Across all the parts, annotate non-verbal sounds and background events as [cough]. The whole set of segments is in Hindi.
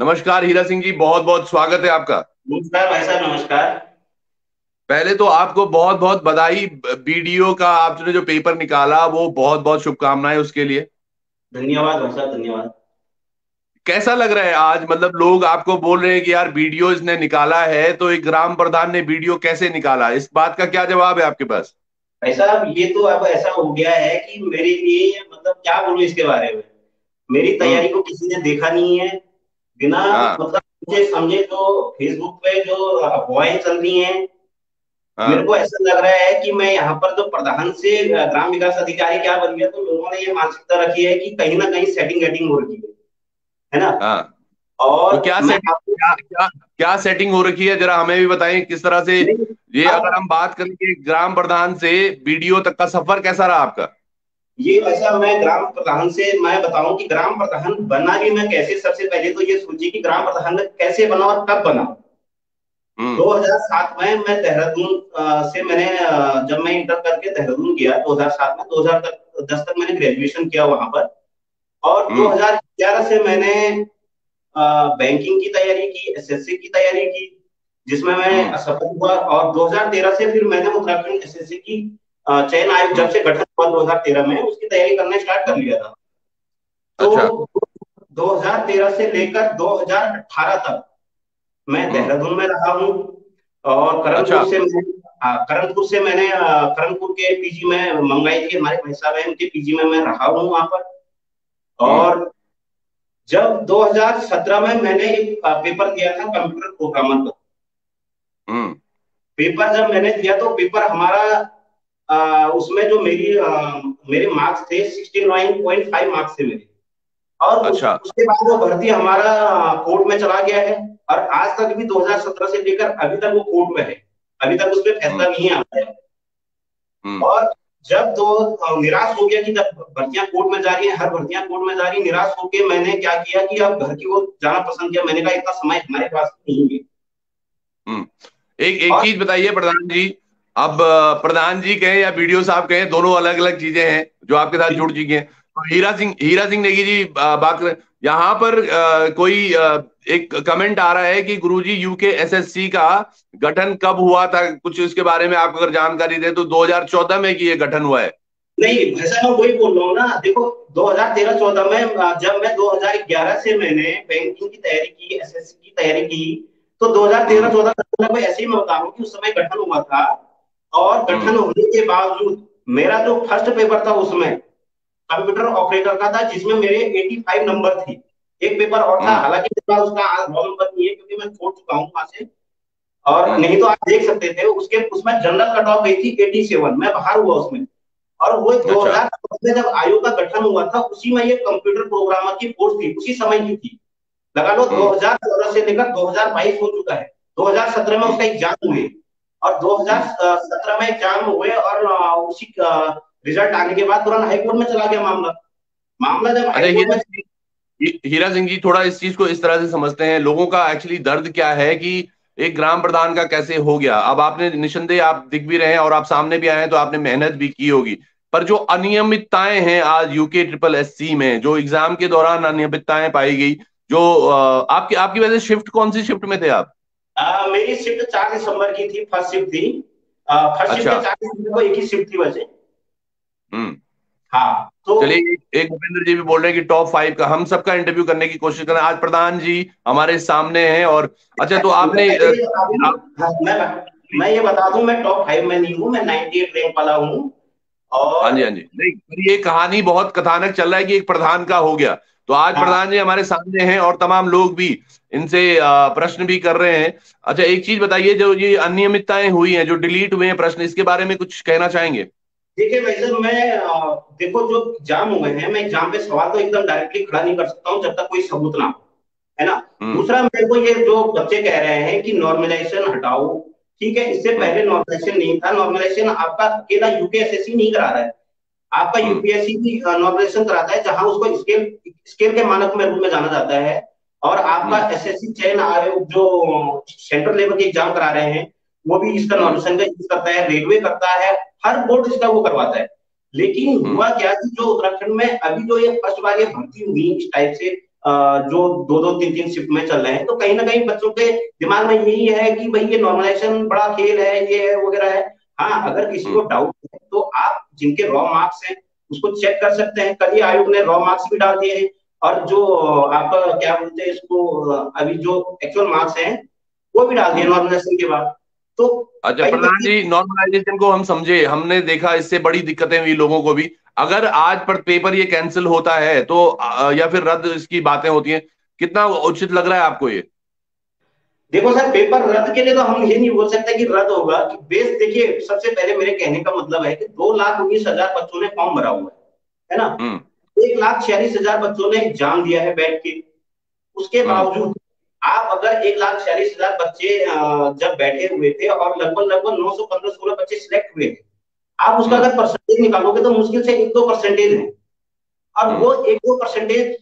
नमस्कार हीरा सिंह जी बहुत बहुत स्वागत है आपका। नमस्कार भाई साहब नमस्कार। पहले तो आपको बहुत बहुत बधाई बीडीओ का आपने जो पेपर निकाला वो बहुत बहुत शुभकामनाएँ उसके लिए। धन्यवाद भाई साहब धन्यवाद। कैसा लग रहा है आज? मतलब लोग आपको बोल रहे हैं कि यार वीडियो इसने निकाला है तो एक ग्राम प्रधान ने वीडियो कैसे निकाला? इस बात का क्या जवाब है आपके पास? ऐसा ये तो अब ऐसा हो गया है कि मेरे लिए मतलब क्या बोलूँ इसके बारे में? मेरी तैयारी। को किसी ने देखा नहीं है बिना हाँ। मतलब मुझे समझे जो फेसबुक पे जो अफवाहें चल रही हैं मेरे हाँ को ऐसा लग रहा है कि मैं यहाँ पर जो प्रधान से ग्राम विकास अधिकारी क्या बन गया तो लोगों ने ये मानसिकता रखी है कि कहीं ना कहीं सेटिंग वेटिंग हो रही है है ना? हाँ। तो और क्या मैं सेटिंग क्या क्या क्या सेटिंग हो रखी है जरा हमें भी बताएँ किस तरह से ये अगर हम बात करें कि ग्राम प्रधान से बीडीओ तक का सफ़र कैसा रहा आपका? ये वैसा मैं ग्राम प्रधान से मैं बताऊँ कि ग्राम प्रधान बना भी मैं कैसे? सबसे पहले तो ये सोचिए कि ग्राम प्रधान कैसे बना और कब बना। हम्म। 2007 में मैं देहरादून से मैंने जब मैं इंटर करके देहरादून गया 2007 में 2010 तक मैंने ग्रेजुएशन किया वहाँ पर। और हम्म। 2011 से मैंने बैंकिंग की तैयारी की एसएससी की तैयारी की जिसमें मैं हम्म। सफल हुआ। और 2013 से फिर मैंने उत्तराखंड एसएससी की चयन आयोग जब हम्म से गठन हुआ 2013 में उसकी तैयारी करना स्टार्ट कर लिया था। अच्छा। तो 2013 से लेकर 2018 तक मैं हम्म। देहरादून में रहा हूँ और अच्छा। करणपुर से मैं हाँ, करणपुर से मैंने करणपुर के पीजी में मंगाई थी हमारे भाई साहब हैं उनके पीजी में मैं रहा हूँ वहाँ पर। हम्म। और जब 2017 में मैंने एक पेपर दिया था कंप्यूटर प्रोग्रामर का। हम्म। पेपर जब मैंने दिया तो पेपर हमारा उसमें जो मेरी अ, मेरे मार्क्स थे 69.5 मार्क्स थे मेरे। और अच्छा। उसके बाद वो भर्ती हमारा कोर्ट में चला गया है। और आज तक भी 2017 से लेकर अभी तक वो कोर्ट में है। अभी तक उस पर हम्म। फैसला नहीं आया है। हम्म। और जब तो निराश हो गया कि जब भर्तियाँ कोर्ट में जा रही है हर भर्तियाँ कोर्ट में जा रही है निराश होकर मैंने क्या किया कि अब घर की ओर जाना पसंद किया। मैंने कहा इतना समय हमारे पास नहीं है। हम्म। एक एक चीज़ बताइए प्रधान जी अब प्रधान जी कहें या बीडीओ साहब कहें दोनों अलग अलग चीज़ें हैं जो आपके साथ जुड़ चुकी हैं। तो हीरा सिंह हीरा सिंह नेगी जी बात यहाँ पर अ, कोई अ, एक कमेंट आ रहा है कि गुरुजी यूके एसएससी का गठन कब हुआ था? कुछ इसके बारे में आप अगर जानकारी दें तो 2014 में कि ये गठन हुआ है। नहीं वैसा मैं वही बोल रहा हूँ ना देखो 2013-14 में जब मैं 2011 से मैंने बैंकिंग की तैयारी की एसएससी की तैयारी की तो हम्म 2013-14 तक मैं ऐसे ही मैं बता रहा हूँ कि उस समय गठन हुआ था। और हम्म। गठन होने के बावजूद मेरा जो फ़र्स्ट पेपर था उसमें कंप्यूटर ऑपरेटर का था जिसमें मेरे 85 नंबर थे। एक पेपर और था हम्म। हालाँकि उसका रोल नंबर नहीं है क्योंकि मैं छोड़ चुका हूँ वहाँ से। और हम्म। नहीं तो आप देख सकते थे उसके उसमें जनरल कट ऑफ़ गई थी 87 मैं बाहर हुआ उसमें। और वो अच्छा। 2000 में जब आयोग का गठन हुआ था उसी में ये कंप्यूटर प्रोग्रामर की पोस्ट थी उसी समय की थी। लगा लो हम्म। 2014 से लेकर 2022 हो चुका है। 2017 में हम्म। उसका एग्ज़ाम हुए। और हम्म 2017 में एग्ज़ाम हुए और उसी रिज़ल्ट आने के बाद तुरंत हाईकोर्ट में चला गया मामला। मामला जब हाईकोर्ट हीरा में हीरा सिंह जी थोड़ा इस चीज़ को इस तरह से समझते हैं। लोगों का एक्चुअली दर्द क्या है कि एक ग्राम प्रधान का कैसे हो गया? अब आपने निसंदेह आप दिख भी रहे हैं और आप सामने भी आए हैं तो आपने मेहनत भी की होगी। पर जो अनियमितताएँ हैं आज यूके ट्रिपल एस सी में जो एग्ज़ाम के दौरान अनियमितताएँ पाई गई जो आपकी आपकी वजह से शिफ्ट कौन सी शिफ्ट में थे आप? अ, मेरी शिफ्ट चार दिसंबर की थी फ़र्स्ट शिफ्ट थी। फ़र्स्ट शिफ्ट अच्छा। चार दिसंबर को एक ही शिफ्ट थी वैसे। हम्म। हाँ तो चलिए एक भूपेंद्र जी भी बोल रहे हैं कि टॉप फाइव का हम सबका इंटरव्यू करने की कोशिश करें। आज प्रधान जी हमारे सामने हैं और अच्छा तो आपने हाँ, मैं मैं ये बता दूँ मैं टॉप फाइव में नहीं हूँ मैं 98 रैंक वाला हूँ। हाँ जी हाँ जी। नहीं ये कहानी बहुत कथानक चल रहा है कि एक प्रधान का हो गया। तो आज हाँ। प्रधान जी हमारे सामने हैं और तमाम लोग भी इनसे प्रश्न भी कर रहे हैं। अच्छा एक चीज़ बताइए जो ये अनियमितताएँ हुई हैं जो डिलीट हुए हैं प्रश्न इसके बारे में कुछ कहना चाहेंगे? देखिए वैसे मैं देखो जो एग्ज़ाम हुए हैं मैं एग्ज़ाम पे सवाल तो एकदम डायरेक्टली खड़ा नहीं कर सकता हूँ जब तक कोई सबूत ना हो है ना? हम्म। दूसरा मेरे को ये जो बच्चे कह रहे हैं कि नॉर्मलाइजेशन हटाओ ठीक है? इससे पहले नॉर्मलाइजेशन नहीं था। नॉर्मलाइजेशन आपका अकेला यूपीएसएससी नहीं करा रहा है। आपका हम्म यूपीएससी भी नॉर्मलाइजेशन कराता है जहाँ उसको स्केल स्केल के मानक में रूप में जाना जाता है। और आपका हम्म। एसएससी चयन आयोग जो सेंट्रल लेवल के एग्ज़ाम करा रहे हैं वो भी इसका हम्म। नॉर्मलाइजेशन का यूज़ करता है रेलवे करता है हर बोर्ड इसका वो करवाता है। लेकिन हम्म। हुआ क्या कि जो उत्तराखंड में अभी जो ये फ़र्स्ट बार ये भर्ती हुई इस टाइप से जो दो दो तीन तीन शिफ्ट में चल रहे हैं तो कहीं ना कहीं बच्चों के दिमाग में यही है कि भाई ये नॉर्मलाइजेशन बड़ा खेल है ये है वगैरह है। हाँ अगर किसी को डाउट हम्म। है तो आप जिनके रॉ मार्क्स हैं उसको चेक कर सकते हैं। कल ही आयोग ने रॉ मार्क्स भी डाल दिए हैं। और जो आपका क्या बोलते हैं इसको अभी जो एक्चुअल मार्क्स हैं वो भी डाल दिए नॉर्मलाइजेशन के बाद। तो अच्छा प्रधान जी नॉर्मलाइजेशन को हम समझे। हमने देखा इससे बड़ी दिक्कतें हुई लोगों को भी। अगर आज पर पेपर ये कैंसिल होता है तो या फिर रद्द इसकी बातें होती हैं कितना उचित लग रहा है आपको ये? देखो सर पेपर रद्द के लिए तो हम ये नहीं बोल सकते कि रद्द होगा। कि बेस देखिए सबसे पहले मेरे कहने का मतलब है कि दो लाख उन्नीस हज़ार बच्चों ने फॉर्म भरा हुआ है है ना? हम्म। एक लाख छियालीस हज़ार बच्चों ने एग्ज़ाम दिया है बैठ के। उसके हम्म। बावजूद आप अगर एक लाख छियालीस हज़ार बच्चे जब बैठे हुए थे और लगभग लगभग नौ सौ पंद्रह सोलह बच्चे सिलेक्ट हुए थे आप उसका अगर परसेंटेज निकालोगे तो मुश्किल से एक दो परसेंटेज है। और वो एक दो परसेंटेज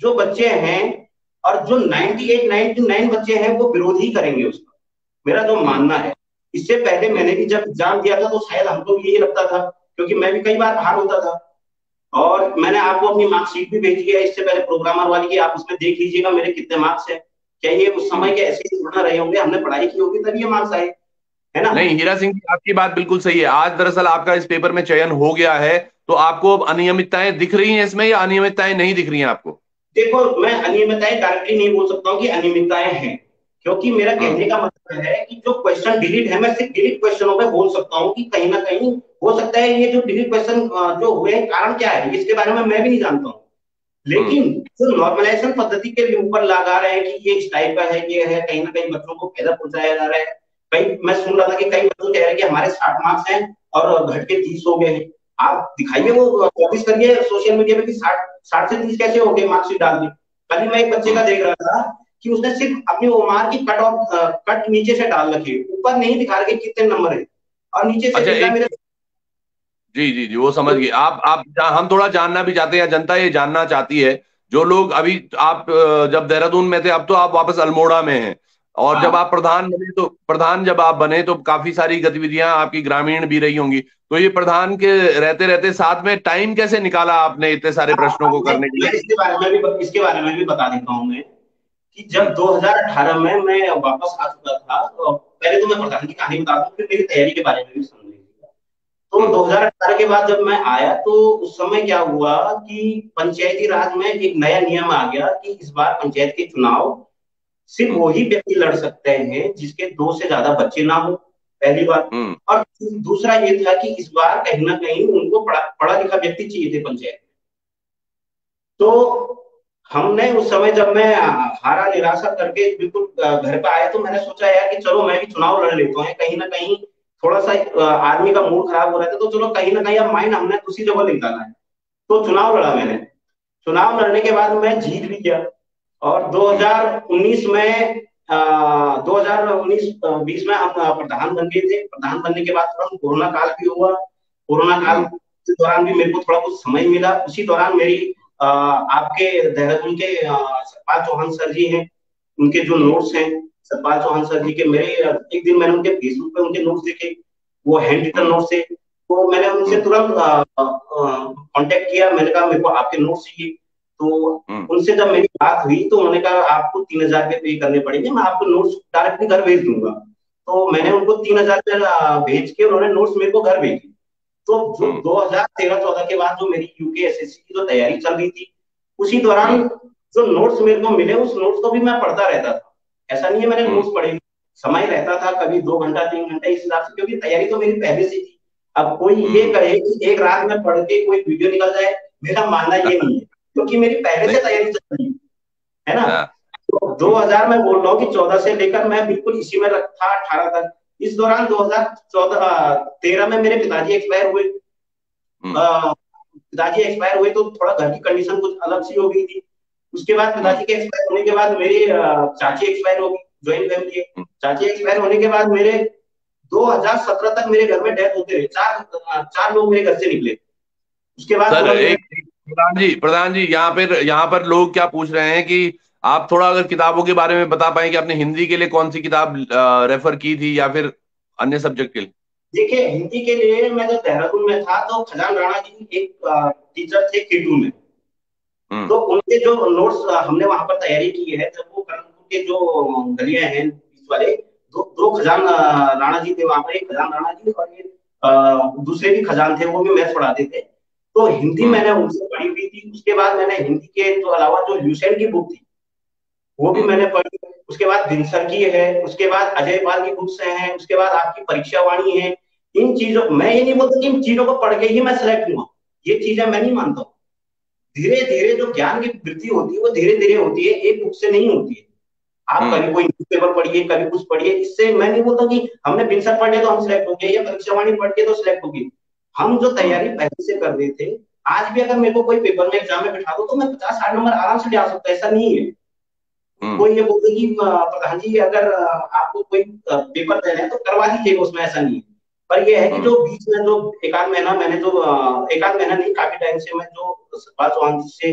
जो बच्चे हैं और जो 98 99 बच्चे हैं, वो विरोधी करेंगे उसका। मेरा जो मानना है। इससे पहले मैंने भी जब एग्ज़ाम दिया था तो शायद हमको भी यही लगता था, क्योंकि मैं भी कई बार बाहर होता था। और मैंने आपको अपनी मार्कशीट भी भेजी है। इससे पहले प्रोग्रामर वाली की आप उसमें देख लीजिएगा, मेरे कितने मार्क्स है। क्या ये उस समय के ऐसे ही रहे होंगे? हमने पढ़ाई की होगी, तभी ये मार्क्स आए। है ना? नहीं, हीरा सिंह आपकी बात बिल्कुल सही है। आज दरअसल आपका इस पेपर में चयन हो गया है तो आपको अनियमितताएँ दिख रही हैं इसमें या अनियमितताएँ नहीं दिख रही हैं आपको? देखो मैं अनियमितताएँ डायरेक्टली नहीं बोल सकता हूँ कि अनियमितताएँ हैं क्योंकि मेरा हाँ। कहने का मतलब है कि जो क्वेश्चन डिलीट है मैं सिर्फ़ डिलीट क्वेश्चनों में बोल सकता हूँ कि कहीं ना कहीं हो सकता है ये जो डिलीट क्वेश्चन जो हुए हैं कारण क्या है इसके बारे में मैं भी नहीं जानता हूँ लेकिन हाँ। जो नॉर्मलाइजेशन पद्धति के ऊपर लगा रहे हैं कि ये इस टाइप का है ये है कहीं ना कहीं बच्चों को फ़ायदा पहुँचाया जा रहा है कई मैं सुन रहा था कि कई बच्चे कह रहे हैं कि हमारे साठ मार्क्स हैं और घट के तीस हो गए हैं आप दिखाइए वो चौबीस करिए सोशल मीडिया पे कि साठ साठ से तीस कैसे हो गए मार्क्सिट डाल दी कल मैं एक बच्चे का देख रहा था कि उसने सिर्फ़ अपनी ओमार की कट ऑफ़ कट नीचे से डाल रखी ऊपर नहीं दिखा रहे कितने नंबर है। और नीचे से अच्छा, मेरे जी जी जी वो समझ गए। आप आप हम थोड़ा जानना भी चाहते हैं जनता ये जानना चाहती है जो लोग अभी आप जब देहरादून में थे अब तो आप वापस अल्मोड़ा में हैं। और जब हाँ। आप प्रधान बने तो प्रधान जब आप बने तो काफ़ी सारी गतिविधियाँ आपकी ग्रामीण भी रही होंगी। तो ये प्रधान के रहते रहते साथ में टाइम कैसे निकाला आपने इतने सारे प्रश्नों को करने के लिए? इसके बारे में भी इसके बारे में भी बता देता हूँ मैं कि जब 2018 में मैं वापस आ चुका था तो पहले तो मैं प्रधान की कहानी बताता हूँ फिर मेरी तैयारी के बारे में भी सुन लीजिएगा तो 2018 के बाद जब मैं आया तो उस समय क्या हुआ कि पंचायती राज में एक नया नियम आ गया कि इस बार पंचायत के चुनाव सिर्फ़ वही व्यक्ति लड़ सकते हैं जिसके दो से ज़्यादा बच्चे ना हो पहली बात। हम्म। और दूसरा ये था कि इस बार कहीं ना कहीं उनको पढ़ा पढ़ा लिखा व्यक्ति चाहिए थे पंचायत। तो हमने उस समय जब मैं हारा निराशा करके बिल्कुल घर पे आया तो मैंने सोचा यार कि चलो मैं भी चुनाव लड़ लेता हूँ। कहीं ना कहीं थोड़ा सा आदमी का मूड खराब हो रहा था तो चलो कहीं ना कहीं अब माइंड हमने दूसरी जगह निकाला है। तो चुनाव लड़ा मैंने। चुनाव लड़ने के बाद मैं जीत भी गया। और 2019 में हज़ार उन्नीस बीस में हम प्रधान बन गए थे। प्रधान बनने के बाद तुरंत कोरोना काल भी हुआ। कोरोना काल के दौरान भी मेरे को थोड़ा कुछ समय मिला। उसी दौरान मेरी आ, आपके देहरादून के सतपाल चौहान सर जी हैं। उनके जो नोट्स हैं सतपाल चौहान सर जी के मेरे एक दिन मैंने उनके फेसबुक पे उनके नोट्स देखे। वो हैंड रिटन नोट थे। तो मैंने उनसे तुरंत कांटेक्ट किया। मैंने कहा मेरे को आपके नोट्स चाहिए। तो हम्म। उनसे जब मेरी बात हुई तो उन्होंने कहा आपको तीन हज़ार रुपये पे करने पड़ेंगे मैं आपको नोट्स डायरेक्टली घर भेज दूँगा। तो मैंने उनको तीन हज़ार भेज के उन्होंने नोट्स मेरे को घर भेजी। तो जो हम्म। दो हज़ार तेरह चौदह के बाद जो मेरी यूके एस एस सी की जो तैयारी चल रही थी उसी दौरान हम्म। जो नोट्स मेरे को मिले उस नोट्स को भी मैं पढ़ता रहता था। ऐसा नहीं है मैंने नोट्स पढ़े समय रहता था कभी दो घंटा तीन घंटा इस हिसाब से क्योंकि तैयारी तो मेरी पहले से थी। अब कोई ये कहे कि एक रात में पढ़ के कोई वीडियो निकल जाए मेरा मानना ये [laughs] नहीं है। क्योंकि मेरी पहले से तैयारी चल रही है ना? हाँ। तो दो हज़ार में बोल रहा हूँ कि चौदह से लेकर मैं बिल्कुल इसी में था अठारह तक। इस दौरान दो हज़ार चौदह तेरह में मेरे पिताजी एक्सपायर हुए। हम्म। पिताजी एक्सपायर हुए तो थोड़ा घर की कंडीशन कुछ अलग सी हो गई थी। उसके बाद पिताजी के एक्सपायर होने के बाद मेरे चाची एक्सपायर हो गई ज्वाइंट फैमिली है। हम्म। चाची एक्सपायर होने के बाद मेरे 2017 तक मेरे घर में डेथ होते रहे। चार चार लोग मेरे घर से निकले। उसके बाद एक प्रधान जी प्रधान जी यहाँ पर यहाँ पर लोग क्या पूछ रहे हैं कि आप थोड़ा अगर किताबों के बारे में बता पाए कि आपने हिंदी के लिए कौन सी किताब रेफर की थी या फिर अन्य सब्जेक्ट के लिए? देखिए हिंदी के लिए मैं जब देहरादून में था तो खजान राणा जी एक टीचर थे केटू में। हम्म। तो उनके जो नोट्स हमने वहाँ पर तैयारी की है जब वो कर्नपुर के जो गलियाँ हैं बीच वाले दो दो खजान राणा जी थे वहाँ पर एक खजान राणा जी और एक दूसरे भी खजान थे वो भी मैथ पढ़ाते थे। तो हिंदी हम्म। मैंने उनसे पढ़ी हुई थी उसके बाद मैंने हिंदी के जो अलावा जो ल्यूसेंट की बुक थी वो भी। मैंने पढ़ी उसके बाद दिनसर की है उसके बाद अजय पाल की बुक्स हैं उसके बाद आपकी परीक्षा वाणी है इन चीज़ों मैं ये नहीं बोलता कि इन चीज़ों को पढ़ के ही मैं सिलेक्ट हुआ ये चीज़ें मैं नहीं मानता धीरे धीरे जो ज्ञान की वृद्धि होती है वो धीरे धीरे होती है एक बुक से नहीं होती है आप हम्म। कभी कोई न्यूज़ पेपर पढ़िए कभी कुछ पढ़िए इससे मैं नहीं बोलता कि हमने बिनसर पढ़ लिया तो हम सिलेक्ट हो गए या परीक्षा वाणी पढ़ के तो सिलेक्ट हो गए हम जो तैयारी पहले से कर रहे थे आज भी अगर मेरे को कोई पेपर में एग्ज़ाम में बिठा दो तो मैं पचास साठ नंबर आराम से ले आ सकता ऐसा नहीं है हम्म। कोई ये बोलते कि प्रधान जी अगर आपको कोई पेपर देना है तो करवा दीजिएगा उसमें ऐसा नहीं है पर ये है कि जो हम्म। बीच में जो एक आध महीना मैंने जो एक आध महीना नहीं काफ़ी टाइम से मैं जो सतपाल चौहान जी से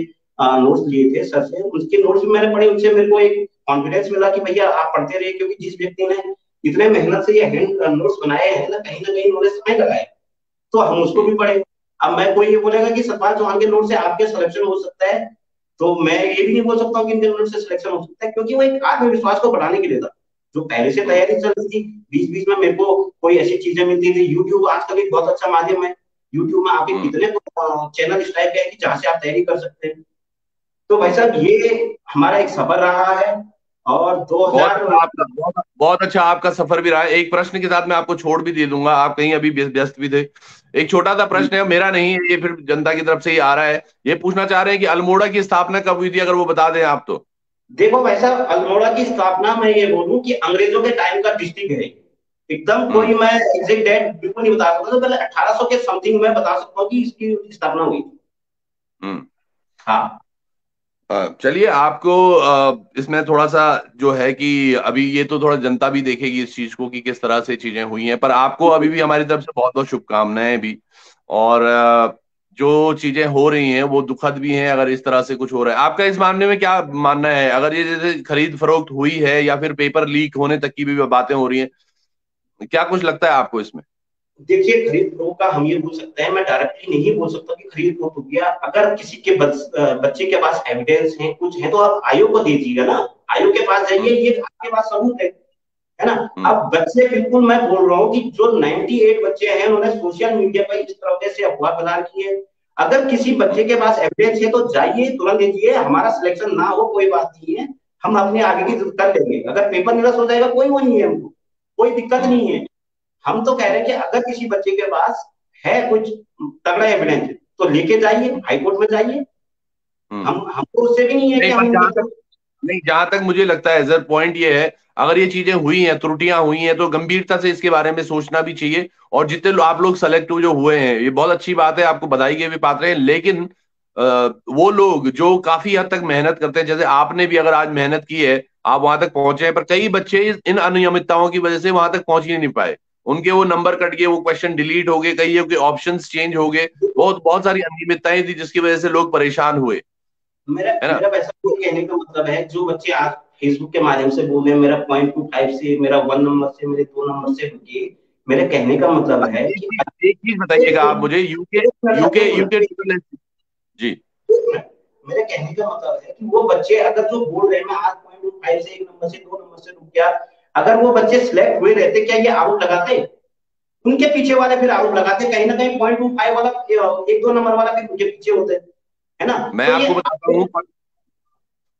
नोट्स लिए थे सर से उसके नोट्स भी मैंने पढ़े उनसे मेरे को एक कॉन्फिडेंस मिला कि भैया आप पढ़ते रहिए क्योंकि जिस व्यक्ति ने इतने मेहनत से ये हैंड नोट्स बनाए हैं ना कहीं ना कहीं उन्होंने समय लगाए तो हम उसको भी पढ़े। अब मैं कोई ये बोलेगा कि सतपाल चौहान के नोट से आपके सिलेक्शन हो सकता है। तो मैं ये भी नहीं बोल सकता हूँ कि इनके नोट से सिलेक्शन हो सकता है क्योंकि वो एक आत्मविश्वास को बढ़ाने के लिए था जो पहले से तैयारी चल रही थी। बीच बीच में मेरे को कोई ऐसी चीज़ें मिलती थी। यूट्यूब आजकल एक बहुत अच्छा माध्यम है। यूट्यूब में आपके हम्म। कितने चैनल इस टाइप के हैं कि जहाँ से आप तैयारी कर सकते हैं। तो भाई साहब ये हमारा एक सफ़र रहा है। और 2000 बहुत, आपका बहुत, बहुत अच्छा आपका सफ़र भी रहा। एक प्रश्न के साथ मैं आपको छोड़ भी दे दूँगा। आप कहीं अभी व्यस्त भी थे। एक छोटा सा प्रश्न है मेरा नहीं है ये फिर जनता की तरफ़ से ही आ रहा है। ये पूछना चाह रहे हैं कि अल्मोड़ा की स्थापना कब हुई थी अगर वो बता दें आप तो। देखो भाई साहब अल्मोड़ा की स्थापना मैं ये बोलूँ कि अंग्रेज़ों के टाइम का डिस्ट्रिक्ट है। एकदम हम्म। कोई मैं एग्जैक्ट डेट बिल्कुल नहीं बता सकता। तो पहले 1800 के समथिंग मैं बता सकता हूँ कि इसकी स्थापना हुई थी। हम्म। हाँ। चलिए आपको इसमें थोड़ा सा जो है कि अभी ये तो थोड़ा जनता भी देखेगी इस चीज़ को कि किस तरह से चीज़ें हुई हैं, पर आपको अभी भी हमारी तरफ़ से बहुत बहुत शुभकामनाएँ भी। और जो चीज़ें हो रही हैं वो दुखद भी हैं, अगर इस तरह से कुछ हो रहा है। आपका इस मामले में क्या मानना है? अगर ये जैसे खरीद फरोख्त हुई है या फिर पेपर लीक होने तक की भी बातें हो रही हैं, क्या कुछ लगता है आपको इसमें? देखिए खरीद फरोख का हम ये बोल सकते हैं मैं डायरेक्टली नहीं बोल सकता कि खरीद फरोख हो गया। अगर किसी के बच, बच्चे के पास एविडेंस है कुछ है तो आप आयोग को दीजिएगा ना। आयोग के पास जाइए ये आपके पास सबूत है है ना? हम्म। अब बच्चे बिल्कुल मैं बोल रहा हूँ कि जो 98 बच्चे हैं उन्होंने सोशल मीडिया पर इस तरह से अफवाह प्रदान की है। अगर किसी बच्चे के पास एविडेंस है तो जाइए तुरंत दीजिए हमारा सिलेक्शन ना हो कोई बात नहीं है। हम अपने आगे की कर लेंगे। अगर पेपर निरस्त हो जाएगा कोई वो नहीं है हमको। कोई दिक्कत नहीं है। हम तो कह रहे हैं कि अगर किसी बच्चे के पास है कुछ तगड़ा एविडेंस तो लेके जाइए हाईकोर्ट में जाइए। हम्म। हम हमको उससे भी नहीं है कि हम जहाँ तक नहीं जहाँ तक मुझे लगता है सर पॉइंट ये है अगर ये चीज़ें हुई हैं त्रुटियाँ हुई हैं तो गंभीरता से इसके बारे में सोचना भी चाहिए। और जितने लो, आप लोग सेलेक्ट जो हुए हैं ये बहुत अच्छी बात है आपको बधाई के भी पात्र हैं लेकिन आ, वो लोग जो काफ़ी हद तक मेहनत करते हैं जैसे आपने भी अगर आज मेहनत की है आप वहाँ तक पहुँचे हैं पर कई बच्चे इन अनियमितताओं की वजह से वहाँ तक पहुँच ही नहीं पाए। उनके वो नंबर कट गए वो क्वेश्चन डिलीट हो गए कई ऑप्शन चेंज हो गए। बहुत बहुत सारी अनियमितताएँ थी जिसकी वजह से लोग परेशान हुए। मेरा मेरा ऐसा कहने का मतलब है जो बच्चे आज फेसबुक के माध्यम से बोले मेरा पॉइंट टू फाइव से मेरा वन नंबर से मेरे दो नंबर से रुके मेरे कहने का मतलब है एक चीज़ बताइएगा आप मुझे यूके यूके यूके जी। मेरे कहने का मतलब है कि वो बच्चे अगर जो बोल रहे हैं मैं आज पॉइंट टू फाइव से एक नंबर से दो नंबर से रुक गया अगर वो बच्चे सिलेक्ट हुए रहते क्या ये आरोप लगाते? उनके पीछे वाले फिर आरोप लगाते कहीं ना कहीं पॉइंट टू फाइव वाला एक दो नंबर वाला फिर उनके पीछे होते है ना? मैं तो आपको बताता हूँ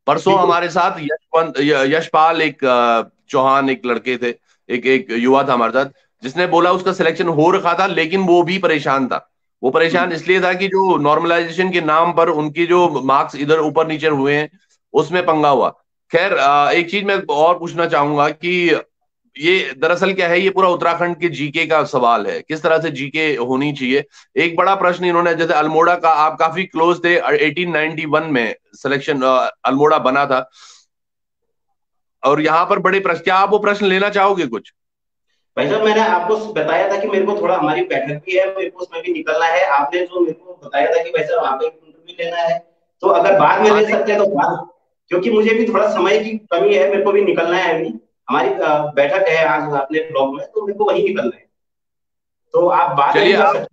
परसों हमारे साथ यशवंत यशपाल एक चौहान एक लड़के थे एक एक युवा था हमारे साथ जिसने बोला उसका सिलेक्शन हो रखा था लेकिन वो भी परेशान था। वो परेशान हम्म। इसलिए था कि जो नॉर्मलाइजेशन के नाम पर उनकी जो मार्क्स इधर ऊपर नीचे हुए हैं उसमें पंगा हुआ। खैर एक चीज़ मैं और पूछना चाहूँगा कि ये दरअसल क्या है ये पूरा उत्तराखंड के जीके का सवाल है। किस तरह से जीके होनी चाहिए? एक बड़ा प्रश्न इन्होंने जैसे अल्मोड़ा का आप काफ़ी क्लोज थे 1891 में सिलेक्शन अल्मोड़ा बना था। और यहाँ पर बड़े प्रश्न क्या आप वो प्रश्न लेना चाहोगे कुछ? भाई साहब मैंने आपको बताया था कि मेरे को थोड़ा हमारी बैठक भी है मेरे को उसमें भी निकलना है। आपने जो मेरे को बताया था कि भाई साहब आप एक इंटरव्यू लेना है। तो अगर बाद में ले सकते हैं तो बाद क्योंकि मुझे भी थोड़ा समय की कमी है मेरे को भी निकलना है अभी। हमारी बैठक है आज अपने ब्लॉग में तो मेरे को वही निकलना है। तो आप बात चलिए आप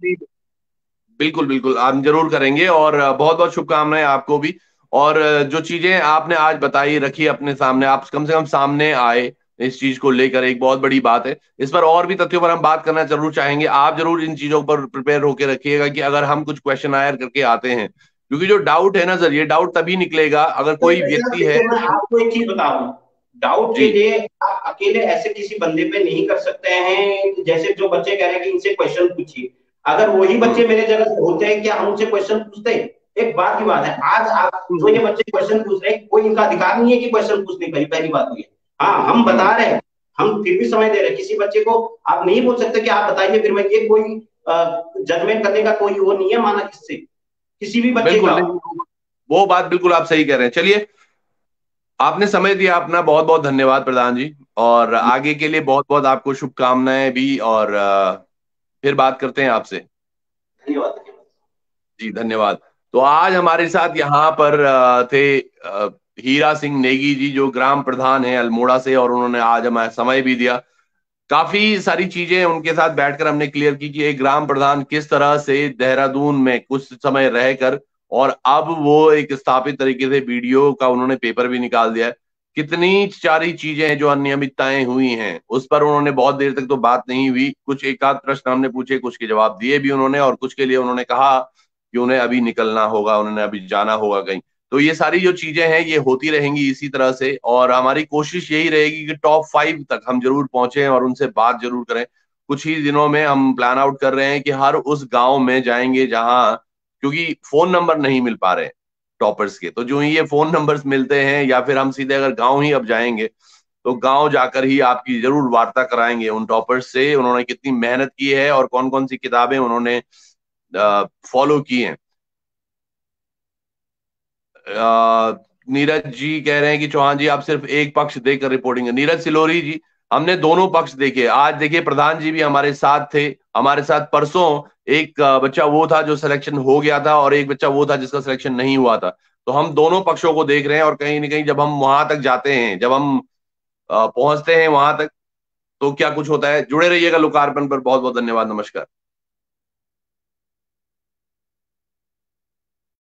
बिल्कुल बिल्कुल आप ज़रूर करेंगे और बहुत बहुत शुभकामनाएँ आपको भी। और जो चीज़ें आपने आज बताई रखी अपने सामने आप कम से कम सामने आए इस चीज़ को लेकर एक बहुत बड़ी बात है। इस पर और भी तथ्यों पर हम बात करना ज़रूर चाहेंगे। आप ज़रूर इन चीज़ों पर प्रिपेयर होकर रखिएगा कि अगर हम कुछ क्वेश्चन आयर करके आते हैं क्योंकि जो डाउट है ना सर ये डाउट तभी निकलेगा अगर तो कोई व्यक्ति है। मैं आपको एक चीज़ बता रहा डाउट के लिए आप अकेले ऐसे किसी बंदे पे नहीं कर सकते हैं जैसे जो बच्चे कह रहे हैं कि इनसे क्वेश्चन पूछिए। अगर वही बच्चे मेरे जगह होते हैं क्या हम उनसे क्वेश्चन पूछते हैं? एक बात की बात है आज आप जो ये बच्चे क्वेश्चन पूछ रहे हैं कोई इनका अधिकार नहीं है कि क्वेश्चन पूछने का पहली बात हुई हाँ। हम बता रहे हैं हम फिर भी समय दे रहे हैं। किसी बच्चे को आप नहीं बोल सकते कि आप बताइए फिर मैं ये कोई जजमेंट करने का कोई वो नहीं है माना किससे किसी भी बच्चे का वो बात बिल्कुल आप सही कह रहे हैं। चलिए आपने समय दिया अपना बहुत बहुत धन्यवाद प्रधान जी और आगे के लिए बहुत बहुत आपको शुभकामनाएँ भी और फिर बात करते हैं आपसे। धन्यवाद जी धन्यवाद। तो आज हमारे साथ यहाँ पर थे हीरा सिंह नेगी जी जो ग्राम प्रधान है अल्मोड़ा से और उन्होंने आज हमारा समय भी दिया। काफ़ी सारी चीज़ें उनके साथ बैठकर हमने क्लियर की कि एक ग्राम प्रधान किस तरह से देहरादून में कुछ समय रहकर और अब वो एक स्थापित तरीके से वीडियो का उन्होंने पेपर भी निकाल दिया कितनी सारी चीज़ें जो अनियमितताएँ हुई हैं, उस पर उन्होंने बहुत देर तक तो बात नहीं हुई। कुछ एक आध प्रश्न हमने पूछे, कुछ के जवाब दिए भी उन्होंने और कुछ के लिए उन्होंने कहा कि उन्हें अभी निकलना होगा, उन्होंने अभी जाना होगा कहीं। तो ये सारी जो चीज़ें हैं, ये होती रहेंगी इसी तरह से और हमारी कोशिश यही रहेगी कि टॉप फाइव तक हम ज़रूर पहुँचे और उनसे बात ज़रूर करें। कुछ ही दिनों में हम प्लान आउट कर रहे हैं कि हर उस गाँव में जाएँगे जहाँ क्योंकि फ़ोन नंबर नहीं मिल पा रहे टॉपर्स के। तो जो ही ये फ़ोन नंबर्स मिलते हैं या फिर हम सीधे अगर गाँव ही अब जाएँगे तो गाँव जाकर ही आपकी ज़रूर वार्ता कराएँगे उन टॉपर्स से, उन्होंने कितनी मेहनत की है और कौन कौन सी किताबें उन्होंने फॉलो की हैं। नीरज जी कह रहे हैं कि चौहान जी, आप सिर्फ़ एक पक्ष देकर रिपोर्टिंग नीरज सिलोरी जी, हमने दोनों पक्ष देखे। आज देखिए, प्रधान जी भी हमारे साथ थे, हमारे साथ परसों एक बच्चा वो था जो सिलेक्शन हो गया था और एक बच्चा वो था जिसका सिलेक्शन नहीं हुआ था। तो हम दोनों पक्षों को देख रहे हैं और कहीं ना कहीं जब हम वहाँ तक जाते हैं, जब हम पहुँचते हैं वहाँ तक तो क्या कुछ होता है? जुड़े रहिएगा लोकार्पण पर। बहुत बहुत धन्यवाद। नमस्कार।